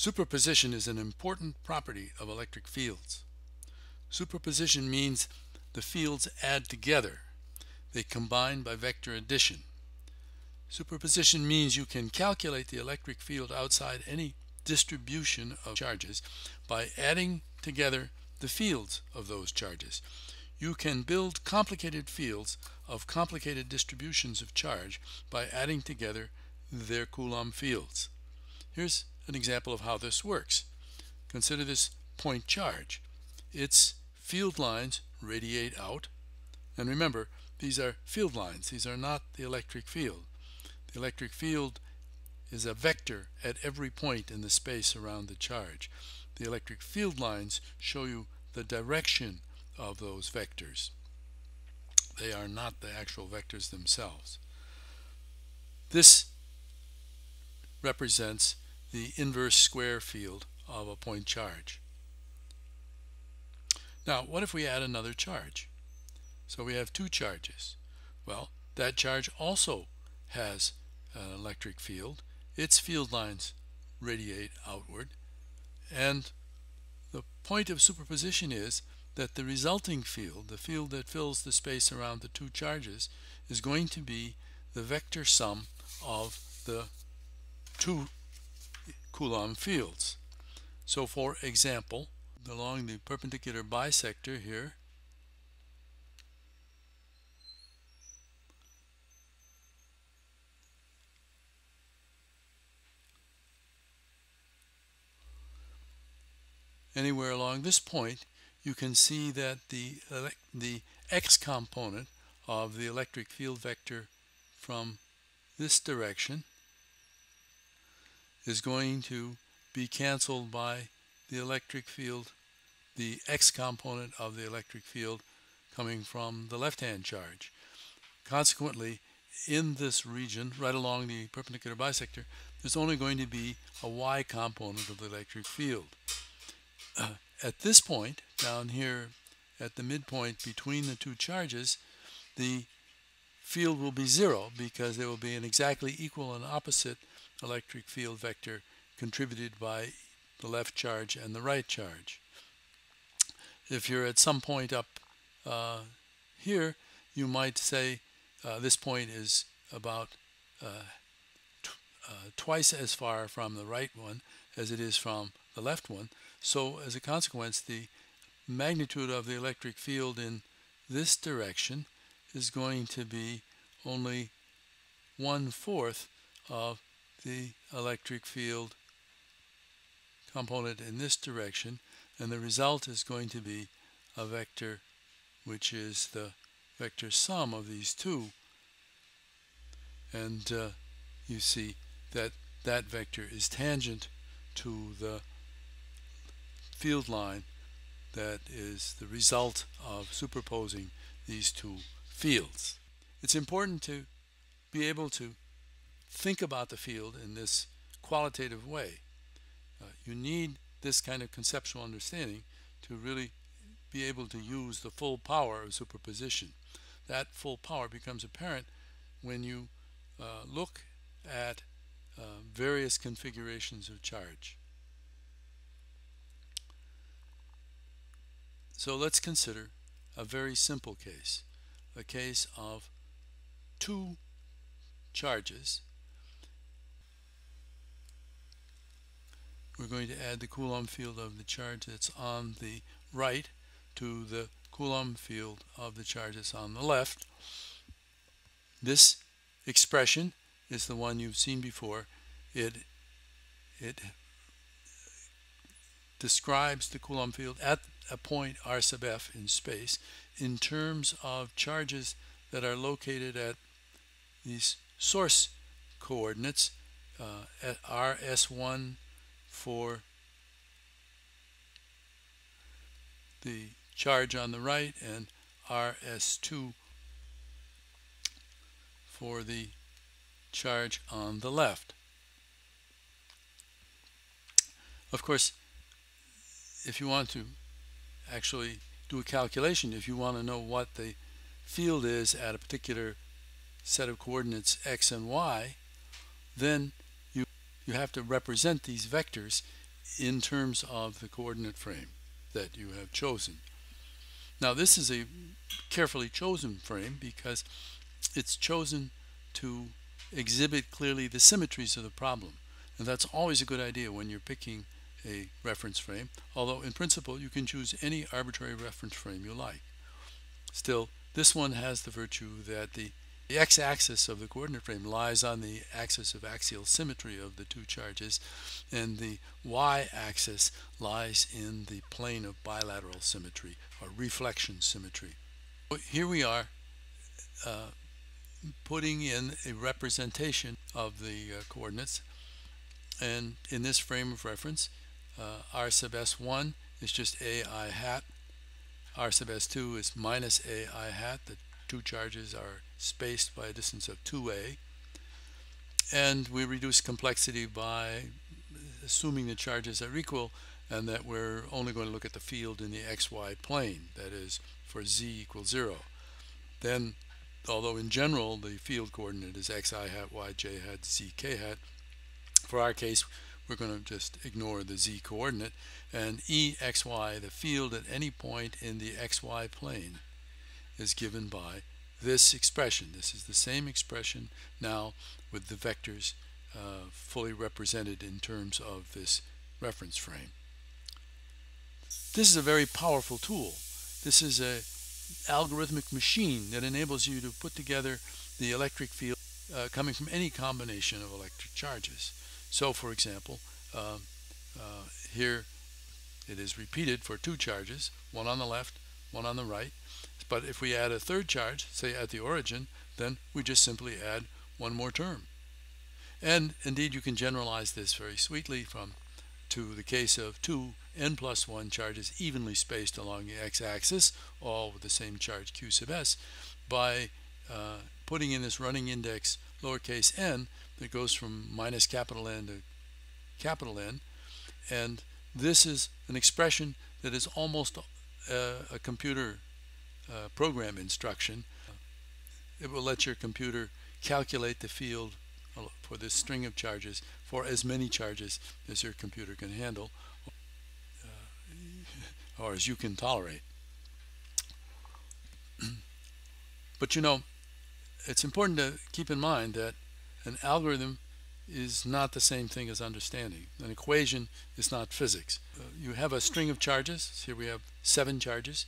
Superposition is an important property of electric fields. Superposition means the fields add together. They combine by vector addition. Superposition means you can calculate the electric field outside any distribution of charges by adding together the fields of those charges. You can build complicated fields of complicated distributions of charge by adding together their Coulomb fields. Here's an example of how this works. Consider this point charge. Its field lines radiate out. And remember, these are field lines. These are not the electric field. The electric field is a vector at every point in the space around the charge. The electric field lines show you the direction of those vectors. They are not the actual vectors themselves. This represents the inverse square field of a point charge. Now, what if we add another charge? So we have two charges. Well, that charge also has an electric field. Its field lines radiate outward. And the point of superposition is that the resulting field, the field that fills the space around the two charges, is going to be the vector sum of the two Coulomb fields. So for example, along the perpendicular bisector here, anywhere along this point, you can see that the, the x component of the electric field vector from this direction is going to be canceled by the electric field, the x component of the electric field coming from the left-hand charge. Consequently, in this region, right along the perpendicular bisector, there's only going to be a y component of the electric field. Uh, at this point, down here at the midpoint between the two charges, the field will be zero because there will be an exactly equal and opposite electric field vector contributed by the left charge and the right charge. If you're at some point up uh, here, you might say uh, this point is about uh, uh, twice as far from the right one as it is from the left one. So as a consequence, the magnitude of the electric field in this direction is going to be only one-fourth of the electric field component in this direction and the result is going to be a vector which is the vector sum of these two and uh, you see that that vector is tangent to the field line that is the result of superposing these two fields. It's important to be able to think about the field in this qualitative way. Uh, you need this kind of conceptual understanding to really be able to use the full power of superposition. That full power becomes apparent when you uh, look at uh, various configurations of charge. So let's consider a very simple case, a case of two charges we're going to add the Coulomb field of the charge that's on the right to the Coulomb field of the charge that's on the left. This expression is the one you've seen before. It, it describes the Coulomb field at a point r sub f in space in terms of charges that are located at these source coordinates uh, at rs1 for the charge on the right and RS2 for the charge on the left. Of course, if you want to actually do a calculation, if you want to know what the field is at a particular set of coordinates x and y, then you have to represent these vectors in terms of the coordinate frame that you have chosen. Now this is a carefully chosen frame because it's chosen to exhibit clearly the symmetries of the problem. And that's always a good idea when you're picking a reference frame, although in principle you can choose any arbitrary reference frame you like. Still, this one has the virtue that the, the x-axis of the coordinate frame lies on the axis of axial symmetry of the two charges, and the y-axis lies in the plane of bilateral symmetry or reflection symmetry. Here we are uh, putting in a representation of the uh, coordinates and in this frame of reference uh, r sub s1 is just a i hat r sub s2 is minus a i hat the two charges are spaced by a distance of 2a and we reduce complexity by assuming the charges are equal and that we're only going to look at the field in the xy plane that is for z equals 0 then although in general the field coordinate is xi hat yj hat zk hat for our case we're going to just ignore the z coordinate and exy the field at any point in the xy plane is given by this expression this is the same expression now with the vectors uh, fully represented in terms of this reference frame this is a very powerful tool this is a algorithmic machine that enables you to put together the electric field uh, coming from any combination of electric charges. So for example, uh, uh, here it is repeated for two charges, one on the left, one on the right. But if we add a third charge, say at the origin, then we just simply add one more term. And indeed you can generalize this very sweetly from to the case of two n plus 1 charges evenly spaced along the x-axis, all with the same charge q sub s, by uh, putting in this running index lowercase n that goes from minus capital N to capital N. And this is an expression that is almost a, a computer uh, program instruction. It will let your computer calculate the field for this string of charges for as many charges as your computer can handle uh, or as you can tolerate. but you know, it's important to keep in mind that an algorithm is not the same thing as understanding. An equation is not physics. Uh, you have a string of charges. Here we have seven charges.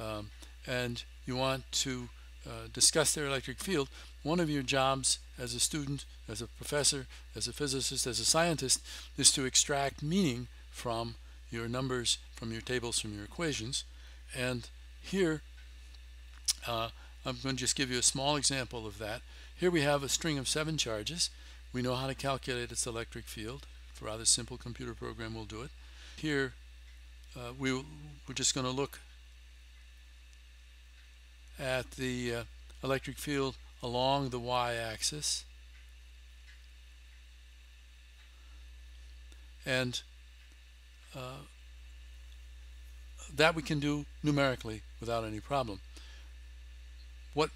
Um, and you want to uh, discuss their electric field. One of your jobs as a student, as a professor, as a physicist, as a scientist, is to extract meaning from your numbers, from your tables, from your equations. And here, uh, I'm going to just give you a small example of that. Here we have a string of seven charges. We know how to calculate its electric field. For a rather simple computer program will do it. Here, uh, we, we're just going to look at the uh, electric field along the y-axis. And uh, that we can do numerically without any problem. What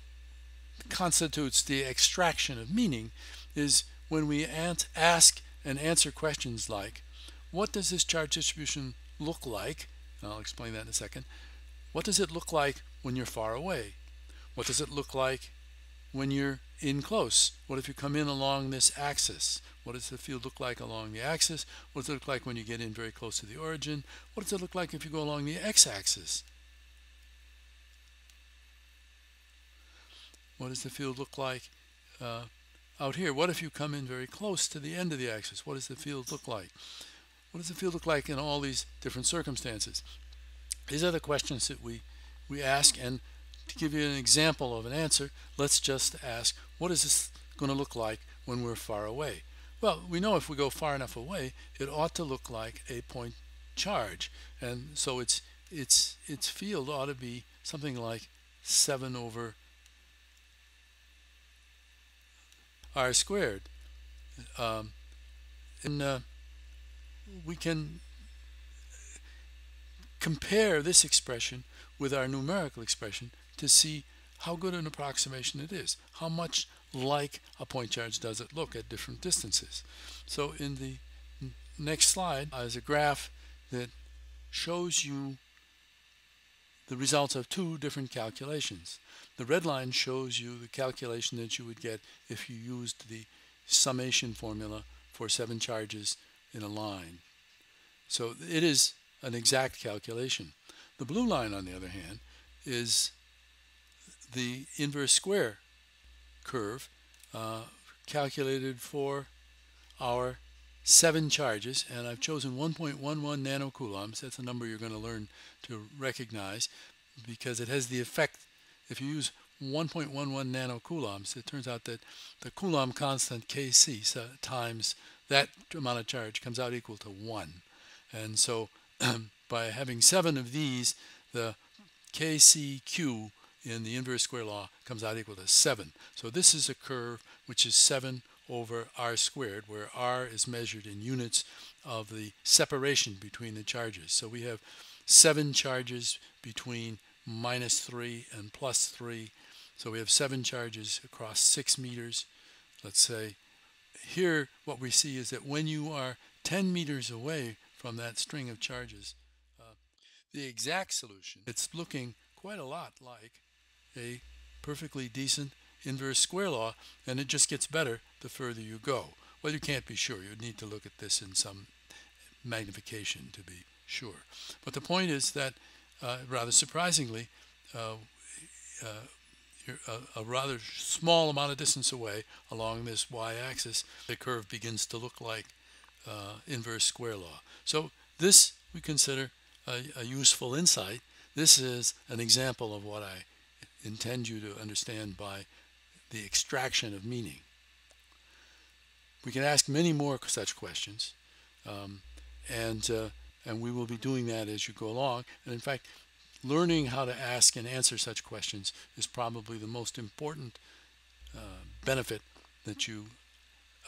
constitutes the extraction of meaning is when we ask and answer questions like what does this charge distribution look like? I'll explain that in a second what does it look like when you're far away what does it look like when you're in close? What if you come in along this axis? What does the field look like along the axis? What does it look like when you get in very close to the origin? What does it look like if you go along the x-axis? What does the field look like uh, out here? What if you come in very close to the end of the axis? What does the field look like? What does the field look like in all these different circumstances? These are the questions that we, we ask and to give you an example of an answer, let's just ask, what is this going to look like when we're far away? Well, we know if we go far enough away, it ought to look like a point charge. And so its, its, its field ought to be something like 7 over r squared. Um, and uh, we can compare this expression with our numerical expression to see how good an approximation it is. How much like a point charge does it look at different distances? So in the next slide is a graph that shows you the results of two different calculations. The red line shows you the calculation that you would get if you used the summation formula for seven charges in a line. So it is an exact calculation. The blue line, on the other hand, is the inverse square curve uh, calculated for our seven charges and I've chosen 1.11 nanocoulombs that's a number you're going to learn to recognize because it has the effect if you use 1.11 nanocoulombs it turns out that the coulomb constant Kc so times that amount of charge comes out equal to 1 and so by having seven of these the KCQ in the inverse square law comes out equal to 7 so this is a curve which is 7 over r squared, where r is measured in units of the separation between the charges. So we have seven charges between minus 3 and plus 3. So we have seven charges across 6 meters, let's say. Here, what we see is that when you are 10 meters away from that string of charges, uh, the exact solution, it's looking quite a lot like a perfectly decent inverse square law, and it just gets better the further you go. Well, you can't be sure. You'd need to look at this in some magnification to be sure. But the point is that, uh, rather surprisingly, uh, uh, a, a, rather small amount of distance away along this y-axis, the curve begins to look like uh, inverse square law. So this we consider a, a useful insight. This is an example of what I intend you to understand by the extraction of meaning. We can ask many more such questions, um, and uh, and we will be doing that as you go along. And in fact, learning how to ask and answer such questions is probably the most important uh, benefit that you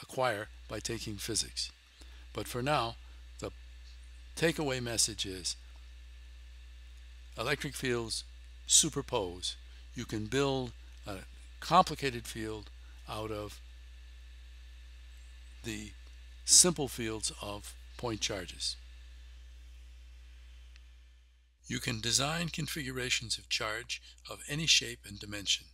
acquire by taking physics. But for now, the takeaway message is electric fields superpose. You can build a complicated field out of the simple fields of point charges. You can design configurations of charge of any shape and dimension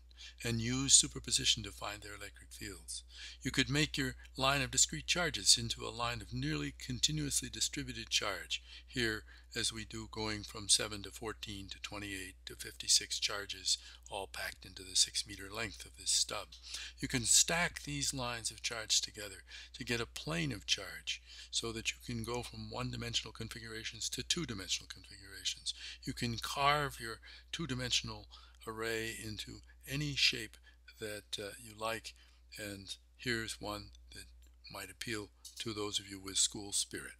and use superposition to find their electric fields. You could make your line of discrete charges into a line of nearly continuously distributed charge. Here as we do going from 7 to 14 to 28 to 56 charges all packed into the 6 meter length of this stub. You can stack these lines of charge together to get a plane of charge so that you can go from one-dimensional configurations to two-dimensional configurations. You can carve your two-dimensional array into any shape that uh, you like and here's one that might appeal to those of you with school spirit.